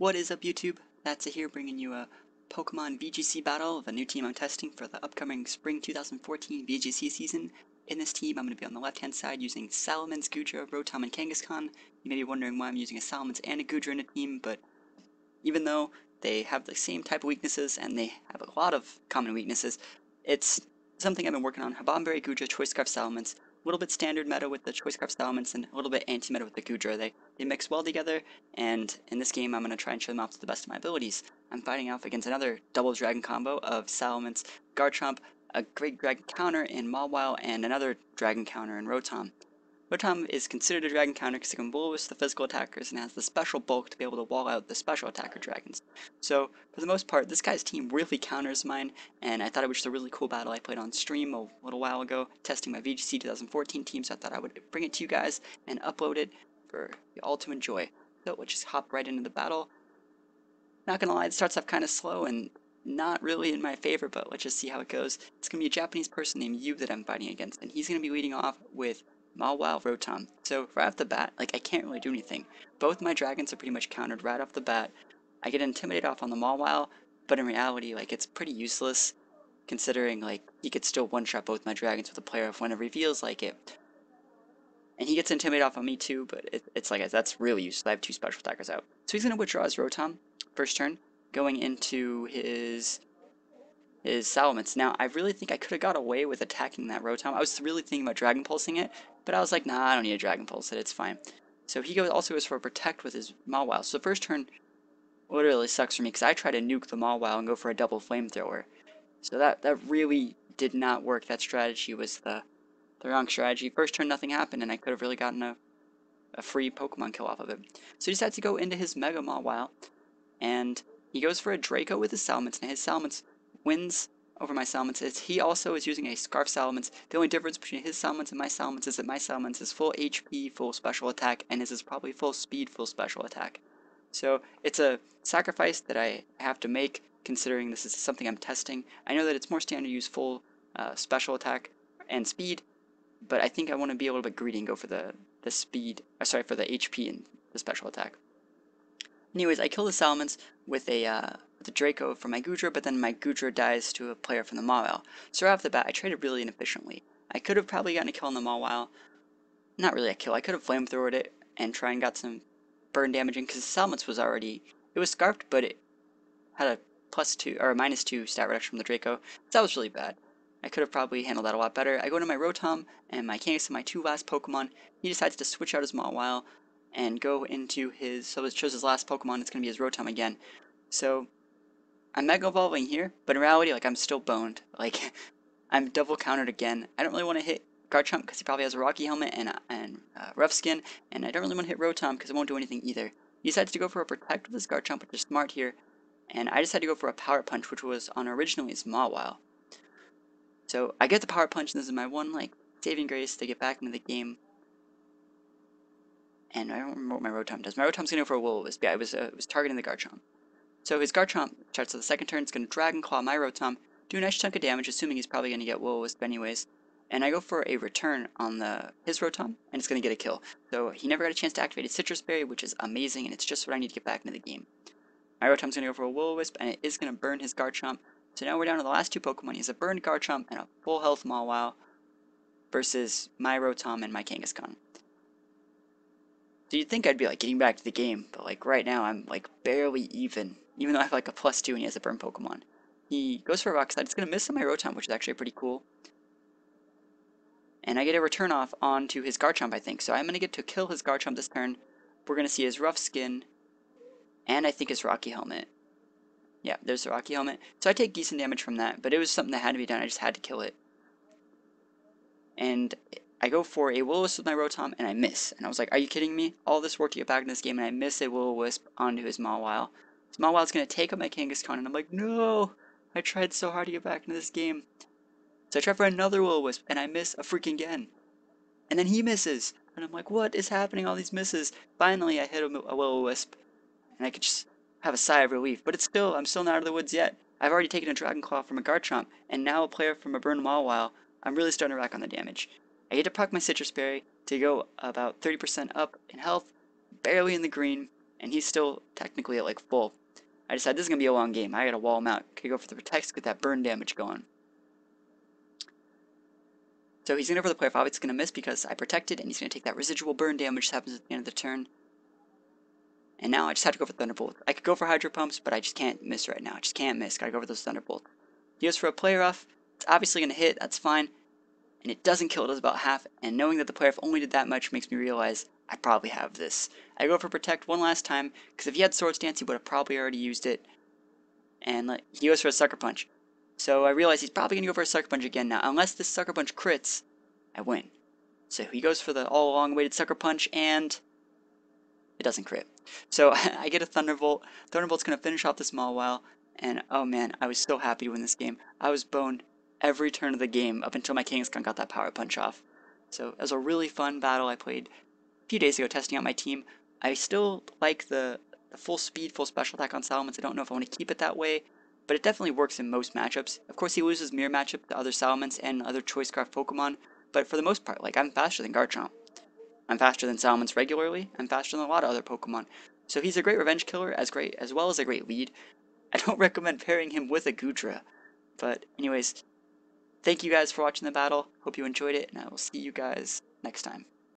What is up YouTube? That's here bringing you a Pokemon VGC battle of a new team I'm testing for the upcoming Spring 2014 VGC season. In this team, I'm going to be on the left hand side using Salamence, Goodra, Rotom, and Kangaskhan. You may be wondering why I'm using a Salamence and a Goodra in a team, but even though they have the same type of weaknesses and they have a lot of common weaknesses, it's something I've been working on. Bomberry, Goodra, Choice Scarf, Salamence, little bit standard meta with the Choice Scarf Salamence and a little bit anti-meta with the Goodra. They, they mix well together, and in this game I'm going to try and show them off to the best of my abilities. I'm fighting off against another double dragon combo of Salamence, Garchomp, a great dragon counter in Mawile, and another dragon counter in Rotom. Rotom is considered a dragon counter because it can bulbous the physical attackers and has the special bulk to be able to wall out the special attacker dragons. So, for the most part, this guy's team really counters mine, and I thought it was just a really cool battle I played on stream a little while ago, testing my VGC 2014 team, so I thought I would bring it to you guys and upload it for you all to enjoy. So, let's just hop right into the battle. Not gonna lie, it starts off kind of slow and not really in my favor, but let's just see how it goes. It's gonna be a Japanese person named Yu that I'm fighting against, and he's gonna be leading off with Mawile, Rotom. So right off the bat, like I can't really do anything. Both my dragons are pretty much countered right off the bat. I get intimidated off on the Mawile, but in reality, like it's pretty useless considering like he could still one-shot both my dragons with a Play Rough whenever he feels like it. And he gets intimidated off on me too, but it, it's like that's really useless. I have two special attackers out. So he's gonna withdraw his Rotom first turn, going into his is Salamence. Now, I really think I could have got away with attacking that Rotom. I was really thinking about Dragon Pulsing it, but I was like, nah, I don't need a Dragon Pulse it, it's fine. So he goes, also goes for Protect with his Mawile. So the first turn literally sucks for me, because I try to nuke the Mawile and go for a double Flamethrower. So that, that really did not work. That strategy was the, the wrong strategy. First turn, nothing happened, and I could have really gotten a, a free Pokemon kill off of it. So he decides to go into his Mega Mawile, and he goes for a Draco with his Salamence. Now his Salamence wins over my Salamence is he also is using a Scarf Salamence. The only difference between his Salamence and my Salamence is that my Salamence is full HP, full special attack, and his is probably full speed, full special attack. So it's a sacrifice that I have to make considering this is something I'm testing. I know that it's more standard to use full uh, special attack and speed, but I think I want to be a little bit greedy and go for the, the speed, uh, sorry, for the HP and the special attack. Anyways, I kill the Salamence with a uh, with a Draco for my Goodra, but then my Goodra dies to a player from the Mawile. So right off the bat, I traded really inefficiently. I could have probably gotten a kill on the Mawile. Not really a kill. I could have flamethrowed it and try and got some burn damaging because Salamence was already it was scarfed, but it had a plus two or a minus two stat reduction from the Draco. So that was really bad. I could have probably handled that a lot better. I go to my Rotom and my Kangaskhan, my two last Pokemon. He decides to switch out his Mawile and go into his, so it chose his last Pokemon, it's going to be his Rotom again. So, I'm Mega Evolving here, but in reality, like, I'm still boned. Like, I'm double countered again. I don't really want to hit Garchomp because he probably has a Rocky Helmet and, and uh, Rough Skin, and I don't really want to hit Rotom because it won't do anything either. He decides to go for a Protect with his Garchomp, which is smart here, and I decided to go for a Power Punch, which was on originally his Mawile. So, I get the Power Punch, and this is my one, like, saving grace to get back into the game and I don't remember what my Rotom does. My Rotom's gonna go for a Will-O-Wisp. Yeah, it was, uh, it was targeting the Garchomp. So his Garchomp starts the second turn, it's gonna Dragon Claw my Rotom, do a nice chunk of damage, assuming he's probably gonna get Will-O-Wisp anyways. And I go for a return on the his Rotom, and it's gonna get a kill. So he never got a chance to activate his Sitrus Berry, which is amazing, and it's just what I need to get back into the game. My Rotom's gonna go for a Will-O-Wisp, and it is gonna burn his Garchomp. So now we're down to the last two Pokemon. He has a burned Garchomp and a full health Mawile versus my Rotom and my Kangaskhan. So you'd think I'd be like getting back to the game, but like right now I'm like barely even, even though I have like a plus two and he has a burn Pokemon. He goes for a Rock Slide. It's going to miss on my Rotom, which is actually pretty cool. And I get a return off onto his Garchomp, I think. So I'm going to get to kill his Garchomp this turn. We're going to see his Rough Skin, and I think his Rocky Helmet. Yeah, there's the Rocky Helmet. So I take decent damage from that, but it was something that had to be done. I just had to kill it. And I go for a will O wisp with my Rotom and I miss. And I was like, are you kidding me? All this work to get back in this game and I miss a will O wisp onto his Mawile. His Mawile's going to take up my Kangaskhan and I'm like, no! I tried so hard to get back into this game. So I try for another will wisp and I miss a freaking again. And then he misses. And I'm like, what is happening? All these misses. Finally, I hit a, a will wisp. And I could just have a sigh of relief. But it's still, I'm still not out of the woods yet. I've already taken a Dragon Claw from a Garchomp, and now a player from a Burn Mawile. I'm really starting to rack on the damage. I get to proc my Sitrus Berry to go about 30% up in health, barely in the green, and he's still technically at like full. I decided this is gonna be a long game. I gotta wall him out. Okay, go for the protects, get that burn damage going. So he's gonna go for the player fob. It's gonna miss because I protected, and he's gonna take that residual burn damage that happens at the end of the turn. And now I just have to go for Thunderbolt. I could go for Hydro Pumps, but I just can't miss right now. I just can't miss. Gotta go for those Thunderbolt. He goes for a Play Rough. It's obviously gonna hit. That's fine. And it doesn't kill. It does about half. And knowing that the player only did that much makes me realize I probably have this. I go for Protect one last time, because if he had Swords Dance, he would have probably already used it. And like, he goes for a Sucker Punch. So I realize he's probably going to go for a Sucker Punch again now. Unless this Sucker Punch crits, I win. So he goes for the all along awaited Sucker Punch, and it doesn't crit. So I get a Thunderbolt. Thunderbolt's going to finish off the Mawile. And oh man, I was so happy to win this game. I was boned every turn of the game up until my Kangaskhan got that Power Punch off. So it was a really fun battle I played a few days ago testing out my team. I still like the, the full speed, full special attack on Salamence. I don't know if I want to keep it that way, but it definitely works in most matchups. Of course, he loses mirror matchup to other Salamence and other Choice Scarf Pokemon, but for the most part, like, I'm faster than Garchomp. I'm faster than Salamence regularly. I'm faster than a lot of other Pokemon. So he's a great revenge killer, as great as well as a great lead. I don't recommend pairing him with a Goodra. But anyways, thank you guys for watching the battle. Hope you enjoyed it, and I will see you guys next time.